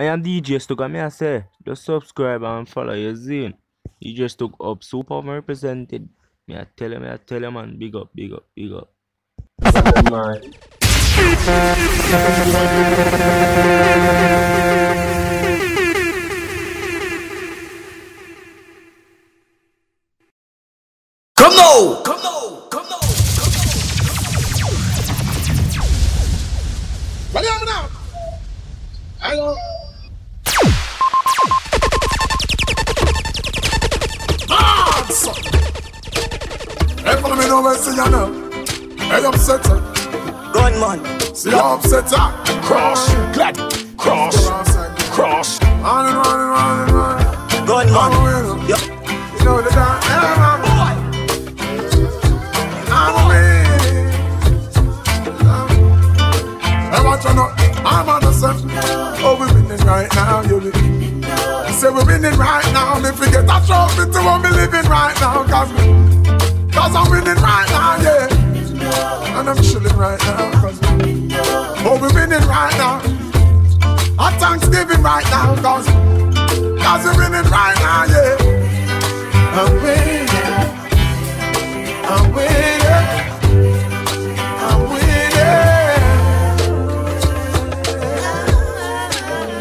I am DJ Stugy and me I say, just subscribe and follow your zine. You just took up, super represented. Me I tell me I tell you man, big up, big up, big up. Come right now. Me forget that trophy to what me living right now. Cause, me, cause I'm winning right now, yeah. And I'm chilling right now. Cause, oh, we winning right now. At Thanksgiving right now. Cause, cause we winning right now, yeah. I'm winning. I'm winning. I'm winning.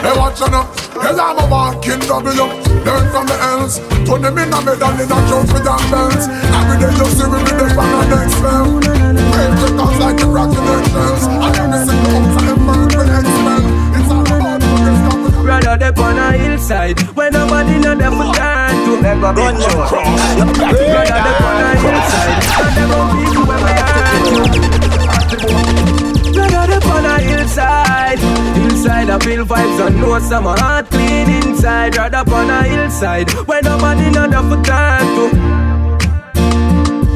Hey, watch out now. Cause I'm a walking W. Learn from the else Turn them in a medal in a trophy and belts. Every day you see me with the fan and next spell Break records like the rocket shells And every single uptime man will expel It's all about progress coming Rather they on a hillside When nobody know them for turn to. Mega big show Rather they on a hillside And them on people when we are hillside Hillside I feel vibes and know some heart clean inside Rather on a hillside where nobody know them for turn to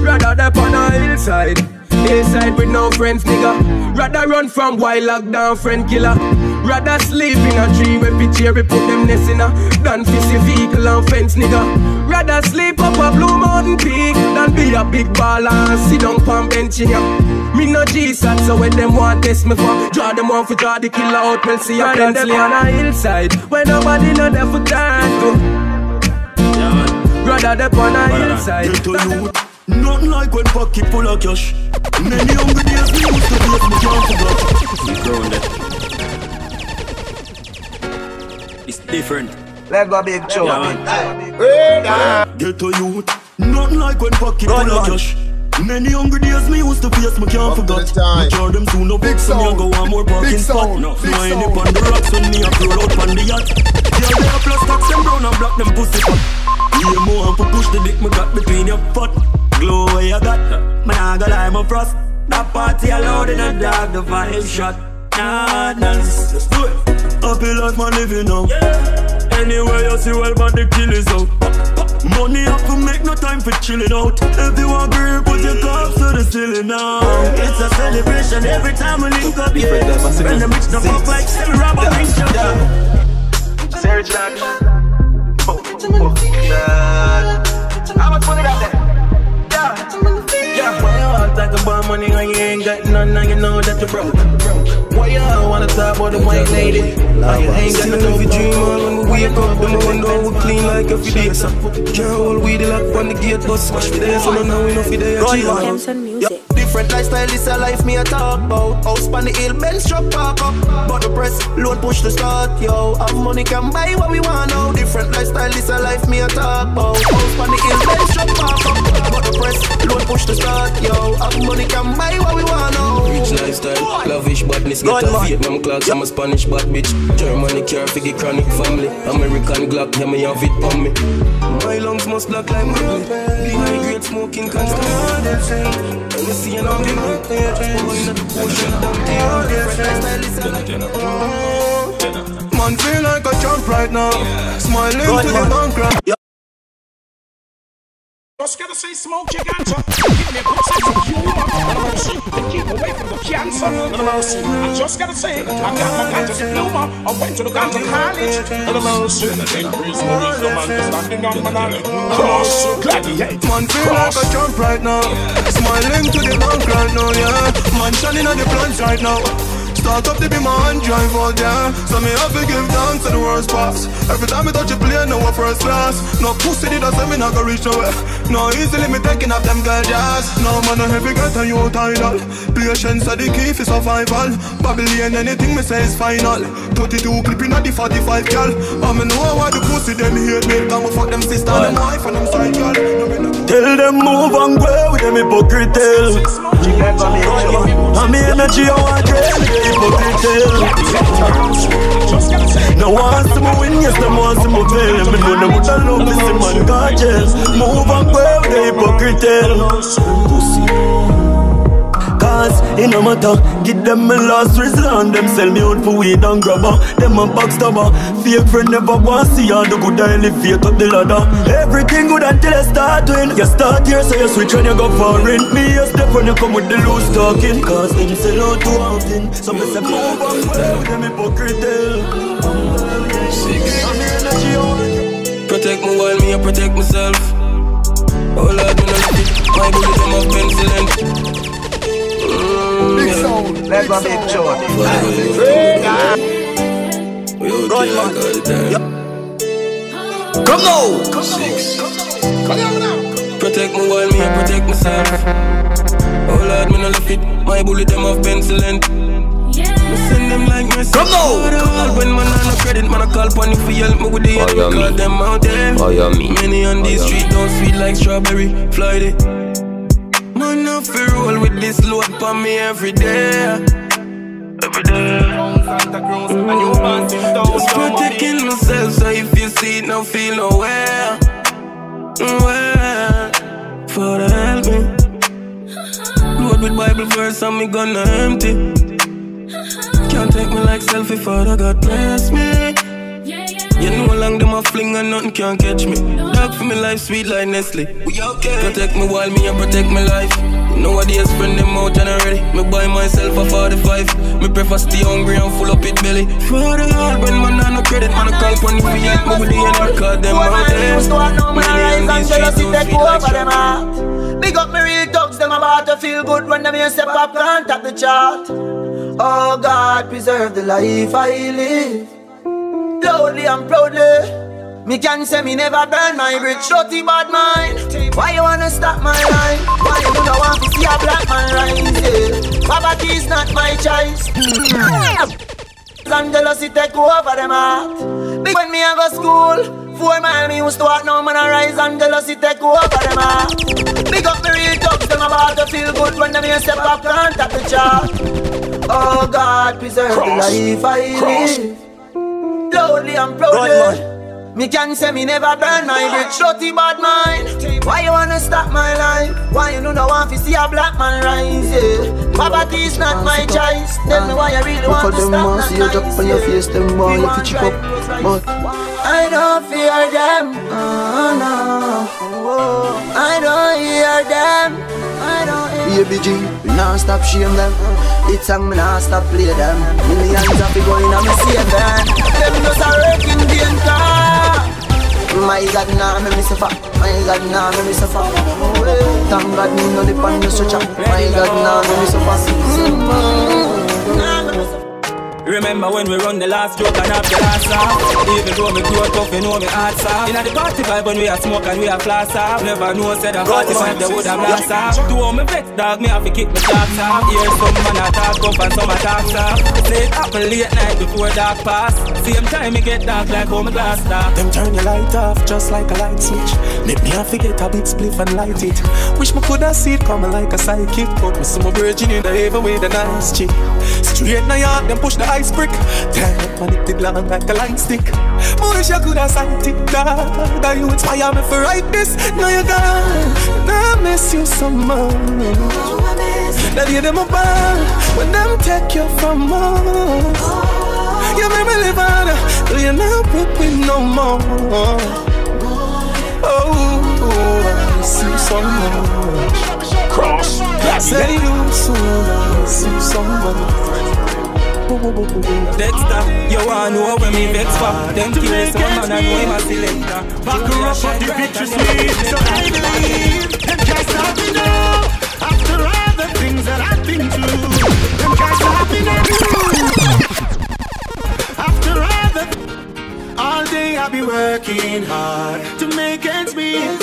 Rather they on a hillside Hillside with no friends, nigga. Rather run from wild lockdown, friend killer. Rather sleep in a tree where picture we put them nest in a than fishy vehicle and fence, nigga. Rather sleep up a blue mountain peak than be a big baller and sit down pan bench in ya. Me no G-sat, so when them want test me for Draw them one for draw the killer out, we'll see a pencil on a hillside Where nobody know there for turn to Rather they on a hillside Get to you. Nothing like when pocket full of cash. Many hungry days we used to face me can't forget. Be grounded. It's different. Let go big show Get to youth. Nothing like when pocket full of cash. Many hungry days me used to face me can't forget. Me car them soon up big so me a go one more parking spot. No, flying up on the rocks when me a roll out on the yacht. Yeah, they a plus tax them brown and black them pussy fat. Yeah, more and push the dick me got between your foot. Glow where you got, man I go lie my frost. That party allowed in a dark, the vibe shot. Nah, nah, let's do it. Happy life man living now. Anywhere you see well, but the kill is out. Money up to make no time for chilling out. Everyone agree, put your cups to the ceiling now. It's a celebration every time we link up, yeah. When the mix the fuck like Sammy Robert Ring Shot. Sarah Jack Oh, oh, oh God How much money got there? Yeah Yeah Why you talk about money when you ain't got none and you know that you're broke? Why you all wanna talk about the white lady? Now you ain't got nothing to dream on when we wake up Them window we clean like every day So can't hold weed lock on the gate but smash me there So no know enough for there Kempson Music. Different lifestyle is a life me a talk about. House pan the hill, Benz truck park up. But the press, loan push the start, yo. Have money can buy what we want now. Different lifestyle is a life me a talk about. House pan the hill, Benz truck park up. But the press, loan push the start, yo Have money can buy what we want now Rich lifestyle, lavish badness, get a Vietnam clocks, I'm a Spanish bad bitch. Germany care for the chronic family. American Glock, yeah, me have it on me. My lungs must look like Wrigley. Big high grade smoking constant. Let me see an army man. Going at the ocean, down the Man feel like a champ right now Smiling to the bank Just gotta say smoke your ganja Give me a good sense of humor And mercy And keep away from the cancer And mercy I just gotta say I got my ganja diploma I went to the ganja college And mercy increase my wisdom And standing on my knowledge Cross gladiator Man feel like a champ right now. Smiling to the bank right now, yeah. Man shining on the plans right now Start up to be my hand drive out there. So me have to give thanks to the worst pass. Every time I touch a plane, no first class. No pussy did I say me not go reach nowhere. No easily me taking up them girl jazz. No man no heavy get a you title. Patience are the key for survival. Babylon anything me say is final. 32 clipping at the 45 girl. I me know why the pussy them hate me. Come fuck them sister, them wife and them side girl. Tell them move and go with them hypocrite tell. And me energy I want drain with the hypocrite. No one see me win, yes, them want see me fail. Me know them woulda love me, see man. Move and with the hypocrite. Cause it no matter Give them my last resort Them sell me out for weed and grabber Them a backstabber Fake friend never want see all the good I elevate up the ladder. Everything good until I start win You start here so you switch when you go foreign. Me a step when you come with the loose talking. Cause them sell out too often So me say move on with them hypocrite. Protect me while me I protect myself. Oh Lord, me no My bullet them of penicillin Big sound. Let my big short. Come now. Protect me while me I protect myself. Oh Lord, me no left it. My bullet them of penicillin. Me send them like me. Come now. When man on no credit, man I call pon you for help me with the help. Oh, Call them out there. Oh, yeah, me. Many on this street don't sweet like strawberry. Fly with this load for me every day. Every day. Just protecting myself, so if you see it, no feel nowhere. Where? Father, help me. Load with Bible verse, and me gonna empty. Can't take me like selfie, Father, God bless me. You know long them a fling and nothing can catch me. Dog for me life sweet like Nestle. We okay. Protect me while me and protect my life. Nowadays spend them out and already. Me buy myself a 45. Me prefer stay hungry and full up it belly. For the Lord when man on no credit, man I call pon the help me with the enemy. Cause them out there. used to have no man Many rise on and jealousy take over them heart. Big up me real thugs, them about to feel good when them here step up and top the chart. Oh God, preserve the life I live. Loudly and proudly. Me can say me never burn my bridge, dirty bad mind. Why you wanna stop my line? Why you don't want to see a black man rise? Yeah. Poverty is not my choice. And jealousy take over them heart. Big when me a go school, four mile me used to walk, now man a rise and jealousy take over them heart. Big up me real thugs, them about to feel good when them here step up and top the chart. Oh God, preserve the life I live. Loudly and proudly. Me can say me never burn my bridge, dirty bad mind. Why you wanna stop my life? Why you don't want to see a black man rise? Yeah. Poverty is not my choice. Tell me why you really want to stop want that see you drop on your face, them We you to chip up, but- I don't fear them. Oh no. Oh. I don't hear them. I don't hear Baby G, we not stop shame them. It's song me not stop play them. Millions of people in a me save them. them just a wrecking the entire. My God, nah, me miss a. My God, nah, me miss a fuck. Oh, Thank God, me no dip on stretcher. My God, nah, me a fuck. Remember when we run the last joke and have the last song Even though me grow tough, you know me hard soft Inna the party vibe when we a smoke and we a floss off Never know said a 45 they would have blast off To all me vex dog, me have to kick my shots off Hear some man a talk up and some a talk soft Say it happen late night before dark pass. Same time me get dark like how me glass dark Them turn your light off just like a light switch. Make me have to get a big spliff and light it. Wish me coulda see it coming like a sidekick, but me see my virgin in the heaven with a nice chick. Straight now yard, them push the ice brick. Turn up on it, long like a line stick. Wish I coulda sight it, dog. That you inspire me for write this. Now you gone, now I miss you so much. Now you them a ball when them take you from us. You make me live on, till you're not with me no more. Oh, I see so much. Cross. Say you so I see so much. Dexter, you wanna know when me vex for? Ah, them killers, one man, I know him a selector Back her up on the bitches me. So I believe Them can't stop me now. After all the things that I've been through Them can't stop me now. After all the All day I'll be working hard To make ends meet.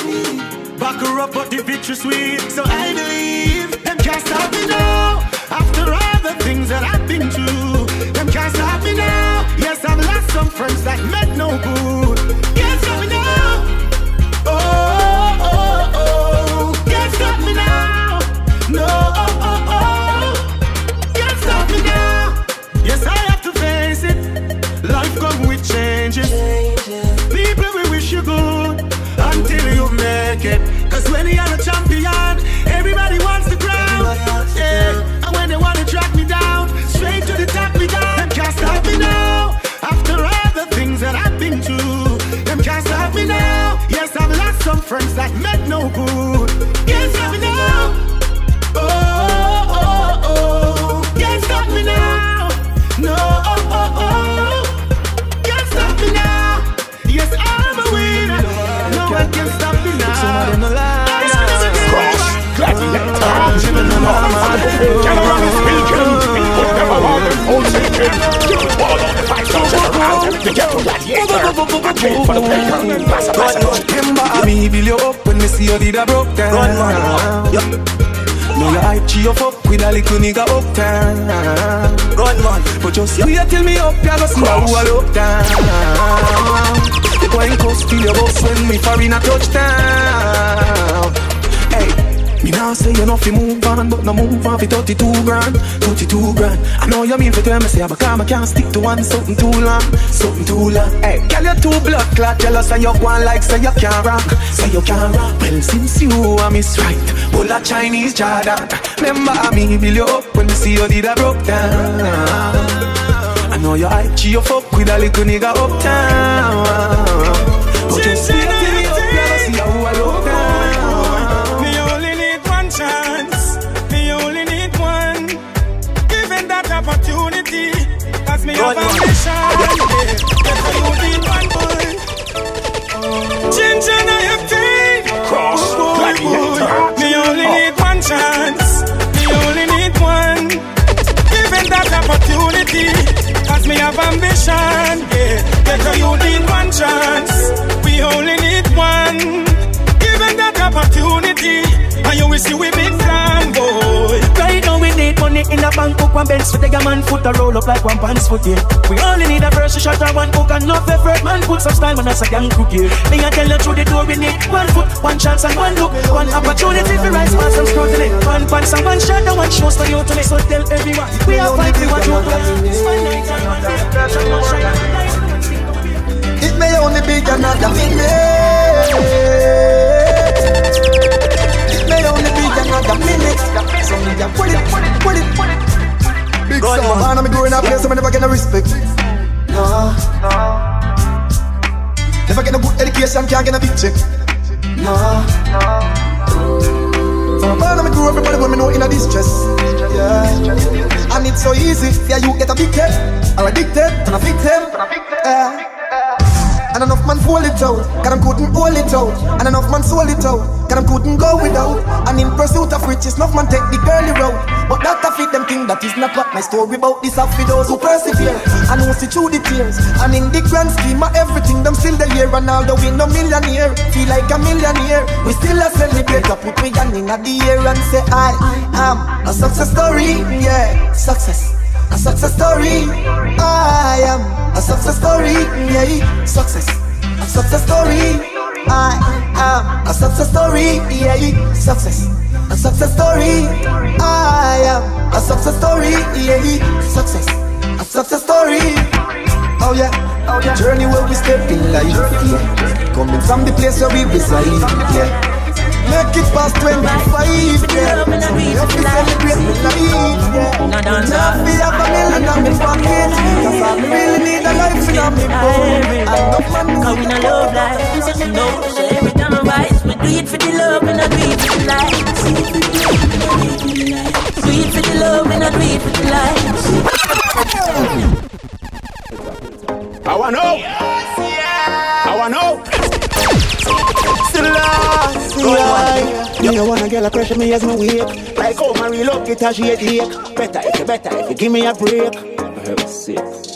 Back her up, but the bitch is sweet. So I believe them can't stop me now. After all the things that I've been through, them can't stop me now. Yes, I've lost some friends that meant no good. Can't stop me now. Friends that meant no good. Can't stop me now. Oh, oh, oh, oh. Can't stop me now. No, oh, oh, oh. Can't stop me now. Yes, I'm a winner. No one can stop me now. Somebody no Remember me build you up when me see you did a broke down. No you hype you up with a little nigga uptown. Run man, but just wait till me up, you go see how I look down. The wine cost till your boss when me far in a touchdown. Now say you know fi move on, but no move on fi 32 grand, 32 grand. I know you mean fi tell me say, but I can't stick to one something too long, something too long. Hey, girl you too blood clot, jealous and you on like say you can't rock, say you can't rock. Well since you are miss right, pull a Chinese Jordan. Remember me build you up when me see you did a broke down. I know you hype, you fuck with a little nigga uptown. But you go have ambition. Yeah. Yes, I only need one chance. We only need one. One Benz for the man foot a roll up like one pants foot yeah. We only need a first shot or one book and no effort man put some style when that's a gang cook here. Me I tell you through the door we need one foot, one chance and one look, one opportunity for rise past some scrutiny. One pants and one shot and one shows for you to make. So tell everyone we are fight we want you to. And. It may only be another minute. It may only be another minute. So me just put it, put it, put it, put it. Big God, sound. man, I'm growing up place, I'm never get no respect. No, no, Never get no good education, can't get no big check. no, no. Man, I'm grow everybody when me know in a distress. Yeah. And it's so easy, yeah, you get addicted, or addicted to a victim. Yeah. And enough man fold it out, cause them couldn't hold it out. And enough man sold it out, cause them couldn't go without. And in pursuit of riches, enough man take the girly road. But that a fit them thing, that is not what my story about. This a for those who persevere, and who see through the tears. And in the grand scheme of everything, them still the year. And although we no millionaire, feel like a millionaire. We still a celebrate, put me hand in the air and say I am a success story. Yeah, success. A success story. I am a success story. Yeah, success. A success story. I am a success story. Yeah, success. A success story. I am a success story. Yeah, success. A success story. Oh yeah. Yeah. Journey where we step in life. Yeah. Coming from the place where we reside. Yeah. Make it past 25, yeah. So we have to celebrate the life, yeah. Enough we have a million in my pocket Cause I really need a life in my bone Enough man Cause we not love life, no So every time I rise, we do it for the love And I do it for the life. Do it for the love And I do it for the life. I wanna know. I wanna know. Still lost, Me no wanna get a pressure me as me wake Like oh my real up it as she headache Better if you better if you give me a break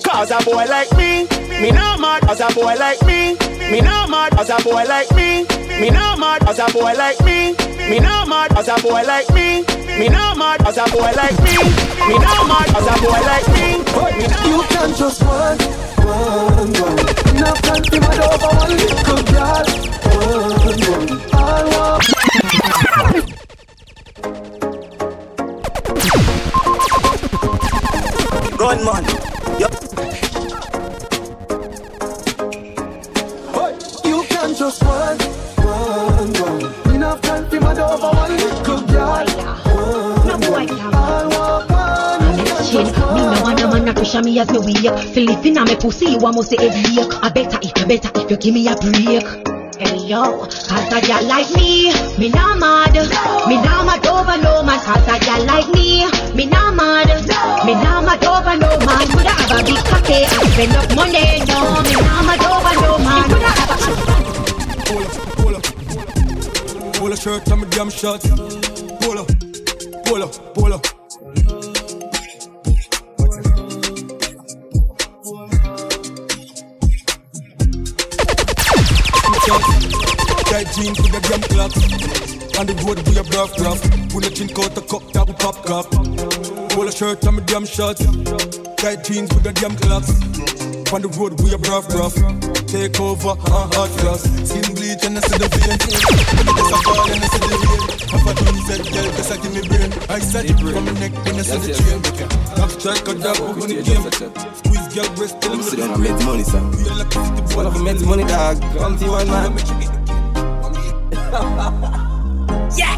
Cause a boy like me, me not mad. As a boy like me, me not mad. Cause a boy like me, me not mad. Cause a boy like me, me not mad. Cause a boy like me, me not mad. Cause a boy like me, me not mad. As a boy like me, You can just one, one, one. Enough time to over one. One, one. I want. You can just one, one, one. Enough time to mad over one little no want a man me as me wake. Philippine me pussy, you a must say heavy I better if you better if you give me a break. Hey yo, cause a girl like me, me not mad. Me not mad over no man. Cause a girl like me, me not mad. Me not mad over no man. Coulda have a big cafe and spend up money No, me not mad over no man. Coulda have a Pull up, pull up shirt and my damn shorts. Pull up, pull up, pull up. Tight jeans with the damn clocks. On the road we a rough rough. Pull a chin coat a cup that we pop cup. Pull a shirt and my damn shorts. Tight jeans with the damn clocks. On the road we a rough rough. Take over, uh, hot cross. Skin bleach and I see the vein. Just a ball and I see the vein. Half a ton said, girl, just I give me brain. I said it from my neck when I see the chain. Top strike a dog, open the game. Squeeze girl breast till I'm Sit down and make the money, son. One of them make the money, dog. Come to one man. Yeah.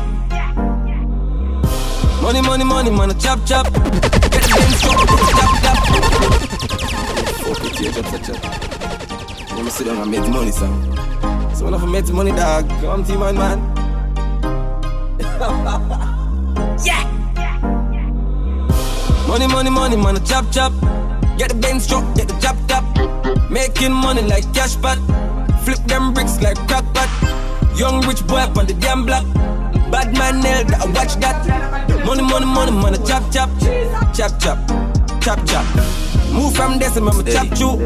Money, money, money, man, a chop chop. Get the things chop, chop chop. Fuck it, yeah, chop chop chop. Let me sit down and make the money, son. So them make the money, dog. Come to one man. Yeah. Money, money, money, man, chop chop. Get the Benz truck, get the chop top. Making money like cash pot. Flip them bricks like crack pot. Young rich boy on the damn block. Bad man nail that I watch that. Money, money, money, money, chop chop. Chop chop. Chop chop. Move from this? And mama chop chew.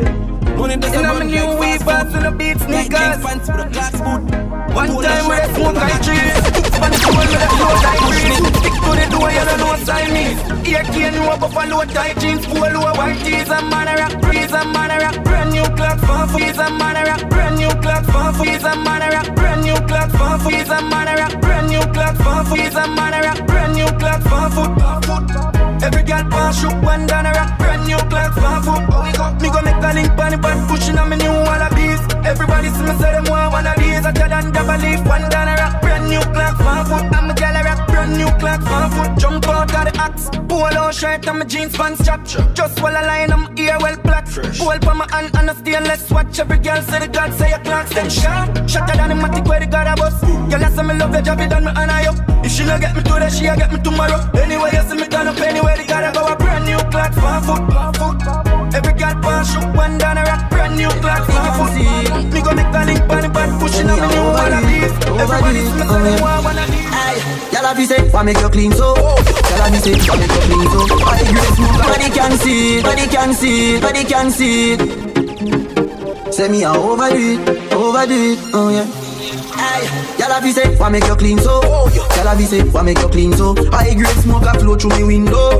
Money doesn't In a run new like way, fast pass food. to the beats, niggas. jeans pants with a glass boot. One Pull time the with a shirt, smoke I trees Span the phone with a flow like breeze Stick to the door, you don't know Chinese Here can you up a low tight jeans Full low white tees. And man a rock breeze and man a rock Brand new clock for fees. And man a rock Brand new clock for fees. And man a rock Brand new clock for fees. And man a rock Brand new clock for fees. And man a rock Brand new clock for foot Every girl pass shoot one down a rock Brand new clock for foot. Oh we go, me go make a link on the band Pushing on me new wallabies. Everybody see me say them want one of these I tell them double leaf one down a rock Brand new clock for foot. I'm a gal a rock Brand new clock for foot Jump out of the axe. Polo shirt and my jeans pants chop Just while I line I'm ear well black Pull for my hand and a stainless watch. Every girl say the God say a clock. Them shot Shatter than the matic where the God a bust Girl I say me love your job it done me honor you. If she no get me today she a get me tomorrow. Anyway you see me turn up anywhere the God a go a brand new clock. For foot Every girl pass shoot one down a rock Brand new clock. For foot. Me go make a link on the band Pushing on me new one of these Everybody see me they want one of these Y'all have to say, why make you clean so? Y'all have to say, why make you clean so? I agree, smoke, nobody can see it, nobody can see it, nobody can see it. Say me, I overdo it, overdo it, oh yeah. Y'all have say, why make you clean so? Y'all have say, why make you clean so? I grade smoke a flow through me window.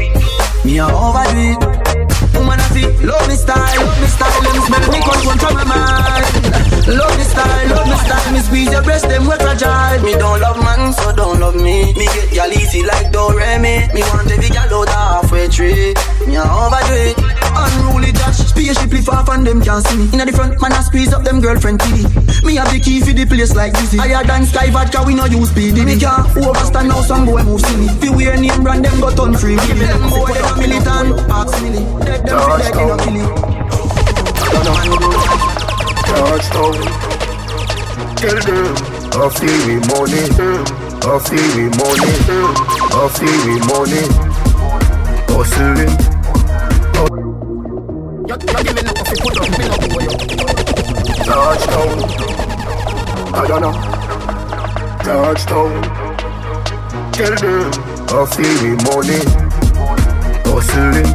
Me I overdo it. Woman I see, love me style, love me style, let me smell me come from my mind. Love me style, love me style, me squeeze your breast, them we fragile. Me don't love man, so don't love me. Me get y'all easy like Doremi. Me want every gal out halfway tree. Me I overdo it. Unruly dash, spaceship lift off and them can't see me. Inna the front, man I squeeze up them girlfriend TV. Me have the key for the place like Dizzy. Higher than Sky Vodka, we no use speedy. Me can't overstand now some boy move see me. Fi wear name brand, them got on free. Give me them boy, them a militant, ask me. Dead them fi like in a killing. Don't Touchdown. Tell them, I feel me money, I feel me money, I feel me money. Hustling. You give me no coffee, put up, me no boy Touchdown. I don't know. Touchdown. Tell them, I feel me money, hustling,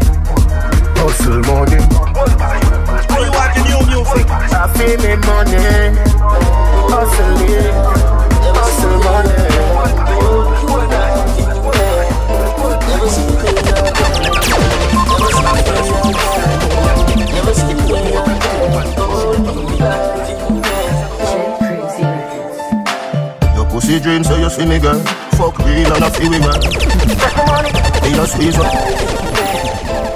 hustle money. I feel me money, hustling, hustle Your pussy dreams, so you see me girl. Fuck real and I feel we man. Me a squeeze up.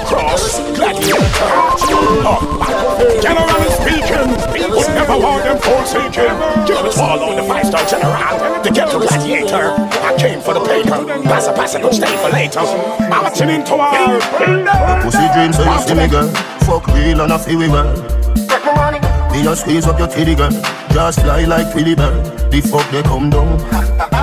Cross, gladiator. Oh. Generally speaking, people never want them forsaken. Just follow the five-star general, the ghetto gladiator. I came for the paper, pass a pass a good stay for later. Marching into our Your pussy dreams, so you see me girl. Fuck real and I feel we man. Me just squeeze up your titty girl. Just fly like Philly bird. The fuck they come down.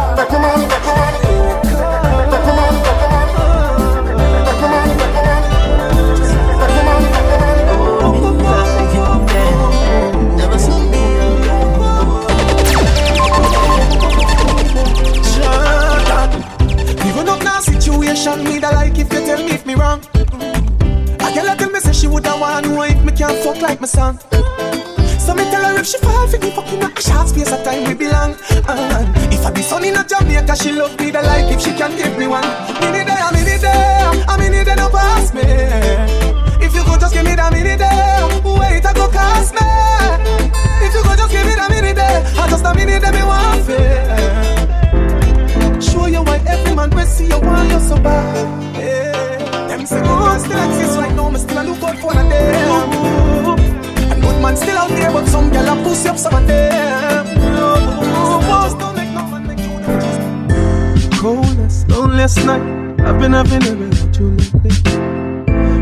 Man still out there, but some gyal a pussy up some of them. Coldest, loneliest night. I've been having a without you lately.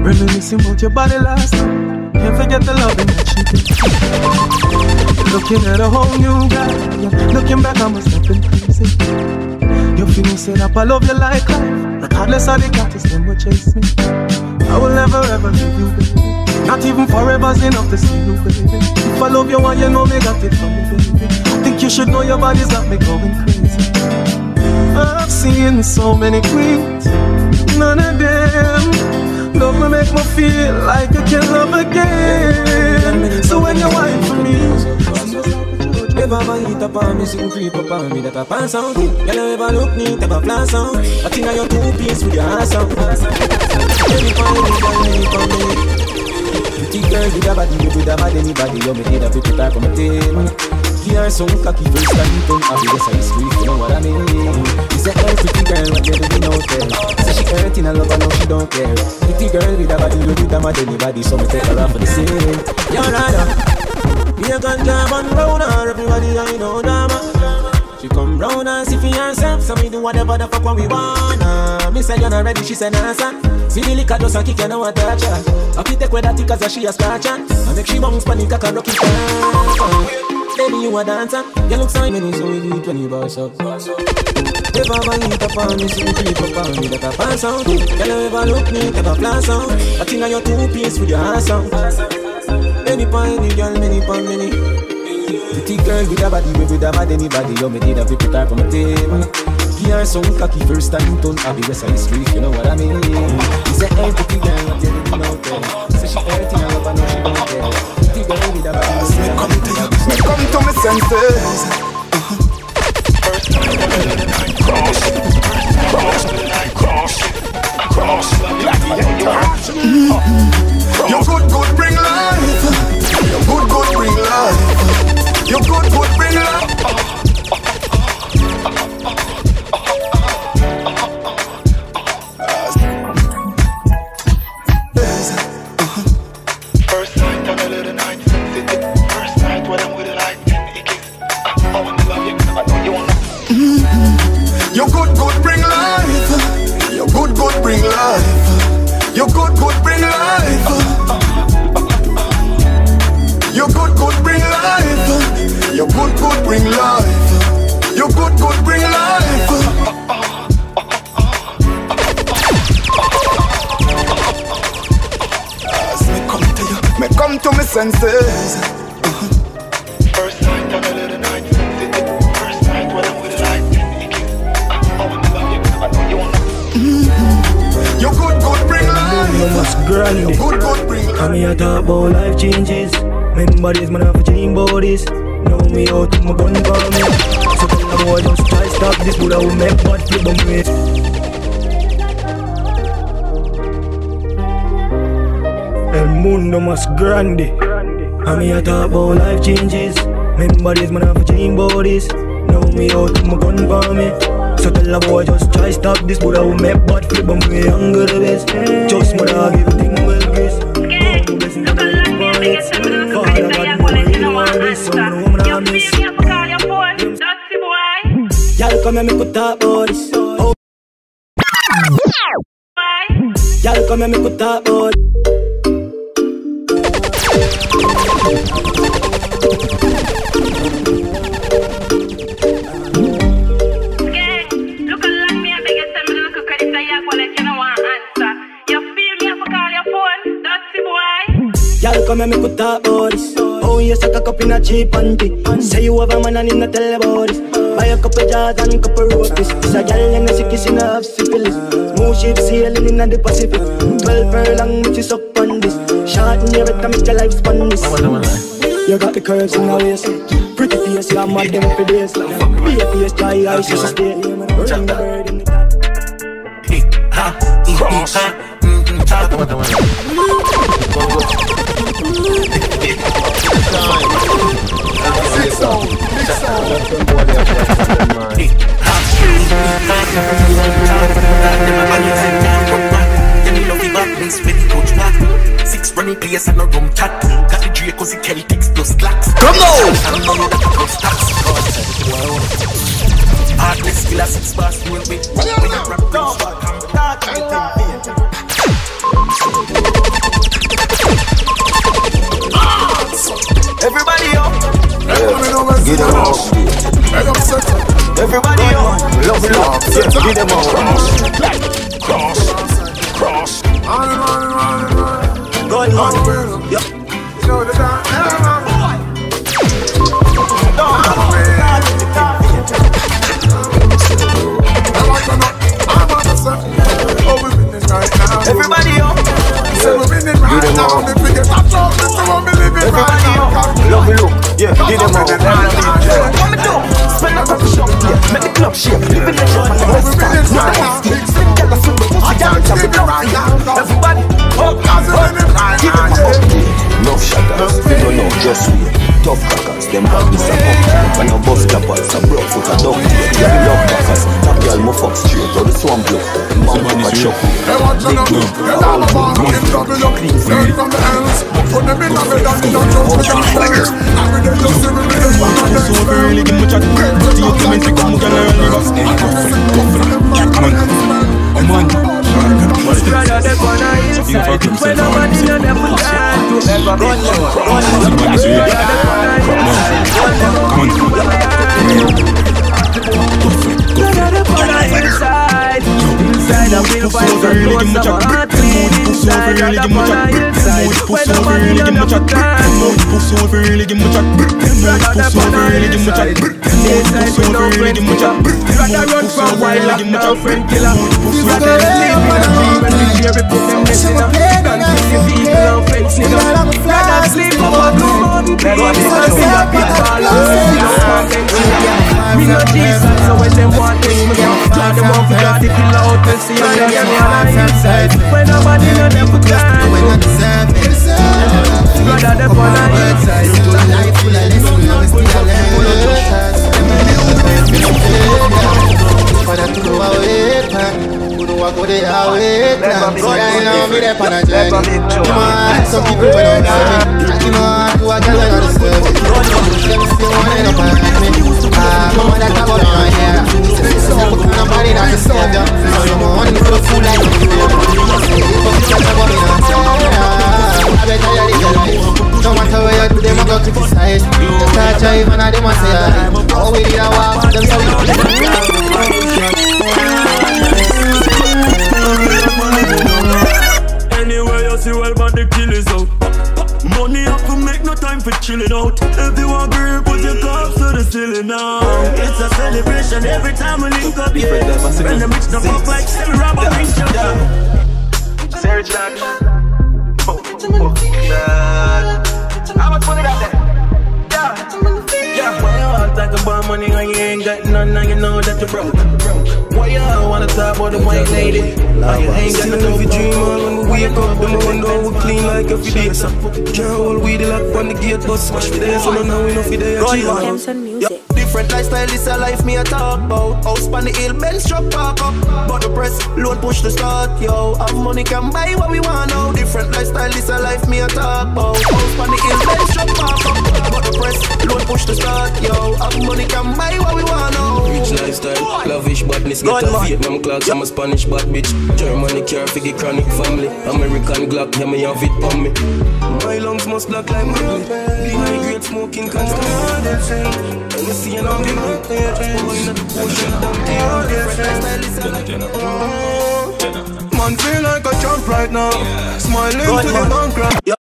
Reminiscing about your body last night. Can't forget the loving that you did. Looking at a whole new guy. Yeah. Looking back, I must have been crazy. You feel me say that I love you like life. Regardless of the is them will chase me. I will never ever leave you, baby. Not even forever's enough to see you, baby. If I love you and you know me got it from me, baby. I think you should know your body's got me going crazy. I've seen so many queens, none of them love me make me feel like I can love again. So when you whine for me, Never ever eat up on me, sing creep up on me that I pass out. Girl, you ever look neat, ever flash out. I think I your two piece with your ass any girl, any for me. Pretty girl with a body, with a bad anybody. You make it a people type on my team. Here some cocky first time you don't have the size squeeze, you know what I mean? It's a hey, pretty girl, what you doing out there? Say she hurting and love, I know she don't care. Pretty girl with a body, with a mad anybody, so me take her off for the same. You're right, me a ganja man round her, everybody I know dama. Round and see for herself, so me do whatever the fuck what we wanna. Me say you're not ready, she say nah son. See the liquor just a kick you know what touch her. I fit take with that tick she a scratch. I make she bounce panic I can rock it. Baby you a dancer, you look so many so we do it when you boss up. If I ever eat up on me, see me creep up on me that I pass out. You ever look neat, ever flash out. I think I your two piece with your ass out. Many pon any girl, many pon many. Pretty girl with a body, we with a bad anybody. You me need a people type on my table. Give her some cocky first time, don't have the rest of the street, you know what I mean? He said, hey, pretty girl, what you doing out there? Say she hurting, I love her, no she don't care. Pretty girl with a body, we with a come to you, me come to my senses. Cross, cross, cross, cross, gladiator. You good, good, bring life. You good, good, bring life. You good, good, bring life. Mundo más grande. And me a talk about life changes. This, man, I have a dream about. Know me out my gun for me. So tell the boy just try stop this, but I will make bad flip me. Younger the best. Just my dog, everything well grace. Y'all come and make we talk about. Oh. Y'all come and make we talk about come and make we talk. Oh, you suck a cup in a cheap panty. Say you have a man and him not. Buy a couple jars and couple rotis. This a gal and a sick kissing have syphilis. Smooth ship sailing in the Pacific. Twelve furlong, which is up. Short in your better make your life span this. You got the curves in the waist. Pretty face, you're mad them for days. Be a face, try ice, you stay. Running the bird in the Cross. Six sound, six sound. Six running players and a rum chat. Got the Draco, the Celtics plus Glocks. Come now! Hardness killer six bars roll with. When you rap, bring spark, come dark, everything ah! paint. Everybody up. Get them out. Everybody up. Love it up. Yeah, get them out. Man. Yep. Inside I got on inside When nobody know them put time Puss over really give me chat. Brother, they gonna inside Inside we no friends nigga Brother run from wild like no friend killer sleep in a dream when we hear it put them next in a Gun to the people and friends nigga Brother sleep up a blue mountain peak See a big ball of We don't want them nigga Me no Jesus so when them want things me get Tell them off we got the killer out and see them on the inside When nobody know them put time Brother them the inside Life full of lessons now we still a Father, to know how it man. Who know what go there, how it man. See, I know me there on a journey. Come on, some people we don't know me. And you know how to a girl on the service. Them still wanting up on me. Ah, mama that come up on here. She said, but smash me there. So now know enough for there. Yeah. Different lifestyle is a life me a talk about. House on the hill, Benz truck park up. But the press, loan push the start, yo. Have money can buy what we want now. Different lifestyle is a life me a talk about. House on the hill, Benz truck park up. But the press, loan push the start, yo. Have money can buy what we want now. Rich lifestyle, lavish badness, get a Vietnam clocks, I'm a Spanish bad bitch. Germany care for the chronic family. American Glock, yeah, me have it on me. My lungs must look like Marley. Be high grade smoking constant. And you see an army man. Going at the ocean, down to Man feel like a champ right now. Smiling to the bank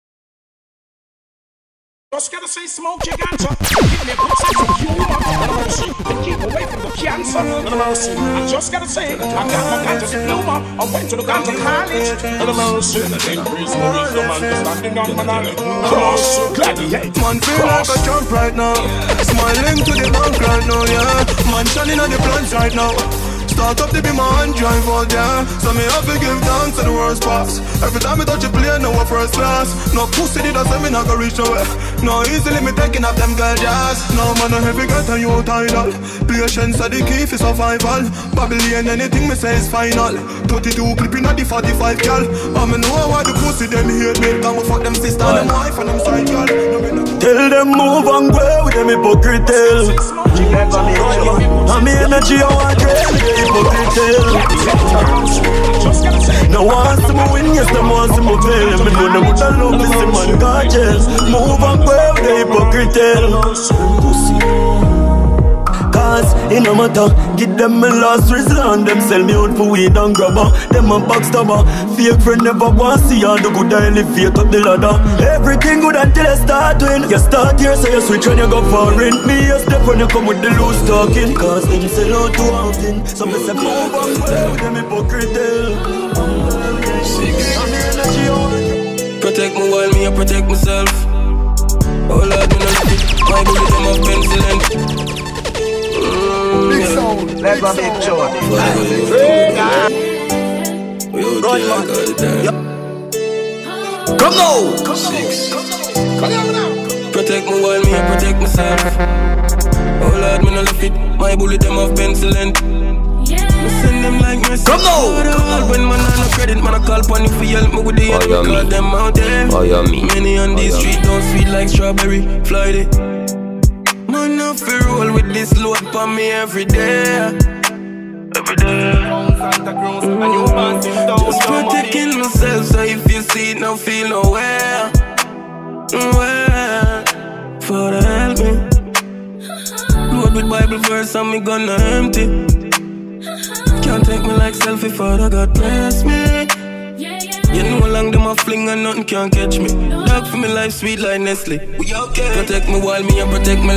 Just gotta say smoke your ganja. Give me a good sense of humor and mercy to keep away from the cancer and mercy. I just gotta say, I got my ganja diploma. I went to the ganja college and the mercy. Increase my wisdom and standing on my knowledge. Cross, gladiator. Man feel like a champ right now. Smiling to the bank right now, yeah. Man shining on the plans right now. Start up to be my hand drive out there So me have to give thanks to the worst pass Every time I touch a plane, no first class. No pussy did I say me not go reach nowhere. No easily me taking up them girl jazz. No man no heavy get a you title. Patience are the key for survival. Babylon anything me say is final. 32 clipping at the 45 girl. I me know why the pussy them hate me. Come fuck them sister, them wife and them side girl. Tell them move and go with them hypocrite tell And me energy I want No one see me yes them want see me know love Move and with the hypocrite Cause it no matter Give them my last resort. Them sell me out for weed and grabber Them a backstabber Fake friend never want see all the good I elevate up the ladder. Everything good until I start win. You start here so you switch when you go foreign Me a step when you come with the loose talking. Cause them sell out too often So me say move and play with them hypocrite Protect me while me, I protect myself. Me make sure. Come now! Six. Protect me while me, protect myself. Oh Lord, me no left it. My bullet, them of penicillin. Me send them like me. Come now! When man on no credit, man I call you for help me with the help. Oh, Call them out there. Oh. Many on Oh, this street don't sweet like strawberry. Fly it. Man, I feel roll with this load for me every day. Every day. Just protecting myself, so if you see it, no feel nowhere. Where? Father, help eh. me. Load with Bible verse, and me gonna empty. Can't take me like selfie, Father, God bless me. You know how long them a fling and nothing can catch me. Dog for me life sweet like Nestle. We okay. Protect me while me and protect me.